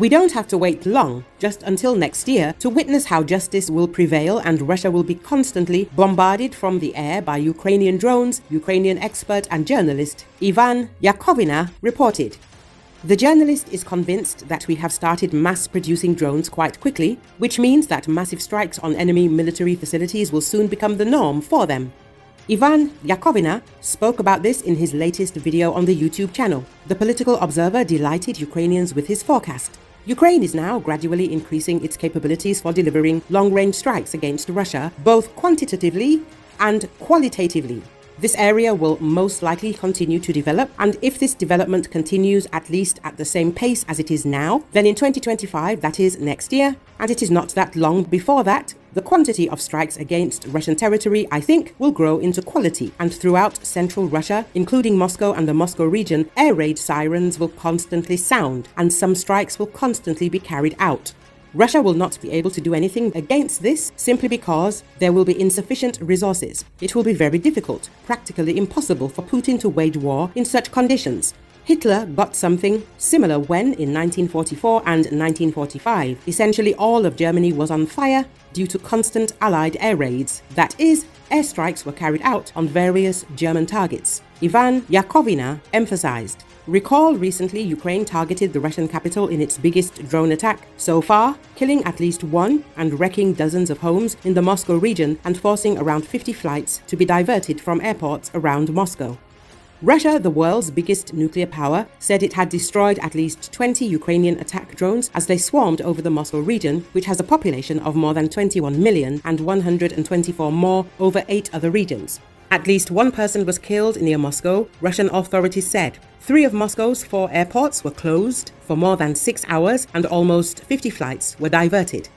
We don't have to wait long, just until next year, to witness how justice will prevail and Russia will be constantly bombarded from the air by Ukrainian drones, Ukrainian expert and journalist Ivan Yakovina reported. The journalist is convinced that we have started mass producing drones quite quickly, which means that massive strikes on enemy military facilities will soon become the norm for them. Ivan Yakovina spoke about this in his latest video on the YouTube channel. The political observer delighted Ukrainians with his forecast. Ukraine is now gradually increasing its capabilities for delivering long range strikes against Russia, both quantitatively and qualitatively. This area will most likely continue to develop, and if this development continues at least at the same pace as it is now, then in 2025, that is next year, and it is not that long before that, the quantity of strikes against Russian territory, I think, will grow into quality, and throughout central Russia, including Moscow and the Moscow region, air raid sirens will constantly sound, and some strikes will constantly be carried out. Russia will not be able to do anything against this simply because there will be insufficient resources. It will be very difficult, practically impossible for Putin to wage war in such conditions. Hitler got something similar when, in 1944 and 1945, essentially all of Germany was on fire due to constant Allied air raids. That is, airstrikes were carried out on various German targets. Ivan Yakovina emphasized Recall recently Ukraine targeted the Russian capital in its biggest drone attack so far, killing at least one and wrecking dozens of homes in the Moscow region and forcing around 50 flights to be diverted from airports around Moscow. Russia, the world's biggest nuclear power, said it had destroyed at least 20 Ukrainian attack drones as they swarmed over the Moscow region, which has a population of more than 21 million and 124 more over eight other regions. At least one person was killed near Moscow, Russian authorities said. Three of Moscow's four airports were closed for more than six hours and almost 50 flights were diverted.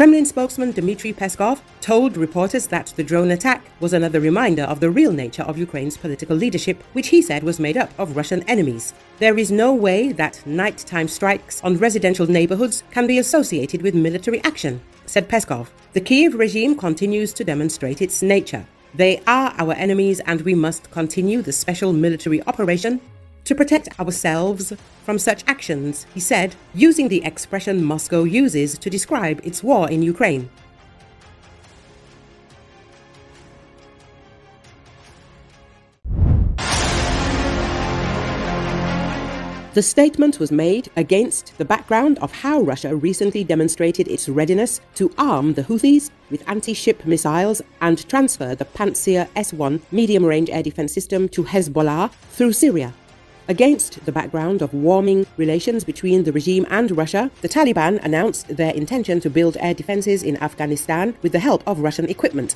Kremlin spokesman Dmitry Peskov told reporters that the drone attack was another reminder of the real nature of Ukraine's political leadership, which he said was made up of Russian enemies. There is no way that nighttime strikes on residential neighborhoods can be associated with military action, said Peskov. The Kiev regime continues to demonstrate its nature. They are our enemies, and we must continue the special military operation to protect ourselves from such actions, he said, using the expression Moscow uses to describe its war in Ukraine. The statement was made against the background of how Russia recently demonstrated its readiness to arm the Houthis with anti ship missiles and transfer the Pantsir S 1 medium range air defense system to Hezbollah through Syria. Against the background of warming relations between the regime and Russia, the Taliban announced their intention to build air defenses in Afghanistan with the help of Russian equipment.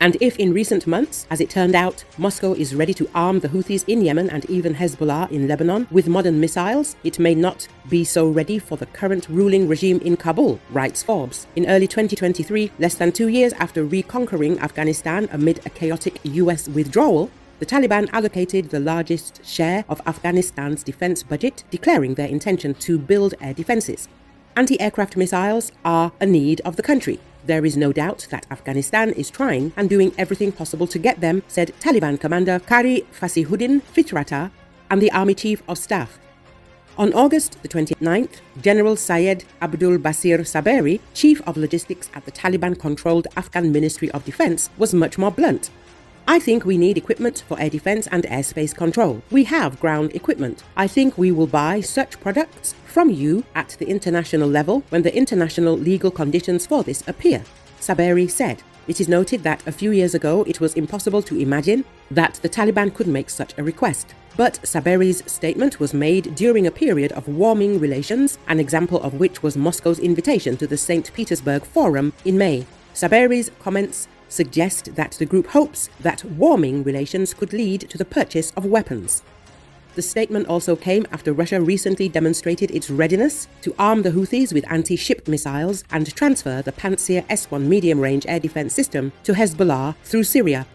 And if in recent months, as it turned out, Moscow is ready to arm the Houthis in Yemen and even Hezbollah in Lebanon with modern missiles, it may not be so ready for the current ruling regime in Kabul, writes Forbes. In early 2023, less than two years after reconquering Afghanistan amid a chaotic US withdrawal, the Taliban allocated the largest share of Afghanistan's defense budget, declaring their intention to build air defenses. Anti aircraft missiles are a need of the country, there is no doubt that Afghanistan is trying and doing everything possible to get them, said Taliban commander Qari Fasihuddin Fitrata and the Army Chief of Staff. On August the 29th, General Syed Abdul Basir Saberi, Chief of Logistics at the Taliban controlled Afghan Ministry of Defense, was much more blunt. I think we need equipment for air defense and airspace control. We have ground equipment. I think we will buy such products from you at the international level when the international legal conditions for this appear, Saberi said. It is noted that a few years ago it was impossible to imagine that the Taliban could make such a request. But Saberi's statement was made during a period of warming relations, an example of which was Moscow's invitation to the St. Petersburg Forum in May. Saberi's comments suggest that the group hopes that warming relations could lead to the purchase of weapons. The statement also came after Russia recently demonstrated its readiness to arm the Houthis with anti ship missiles and transfer the Pantsir S 1 medium range air defense system to Hezbollah through Syria.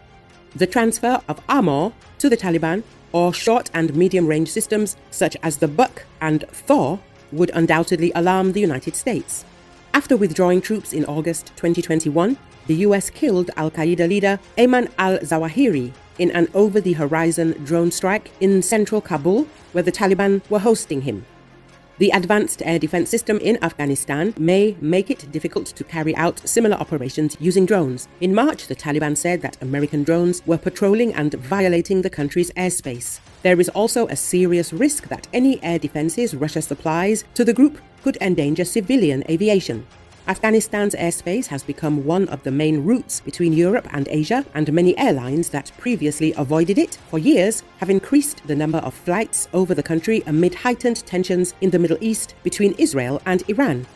The transfer of armor to the Taliban or short and medium range systems such as the Buk and Tor would undoubtedly alarm the United States. After withdrawing troops in August 2021, the US killed Al Qaeda leader Ayman al Zawahiri in an over the horizon drone strike in central Kabul, where the Taliban were hosting him. The advanced air defense system in Afghanistan may make it difficult to carry out similar operations using drones. In March, the Taliban said that American drones were patrolling and violating the country's airspace. There is also a serious risk that any air defenses Russia supplies to the group could endanger civilian aviation. Afghanistan's airspace has become one of the main routes between Europe and Asia, and many airlines that previously avoided it for years have increased the number of flights over the country amid heightened tensions in the Middle East between Israel and Iran.